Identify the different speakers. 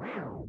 Speaker 1: Wow.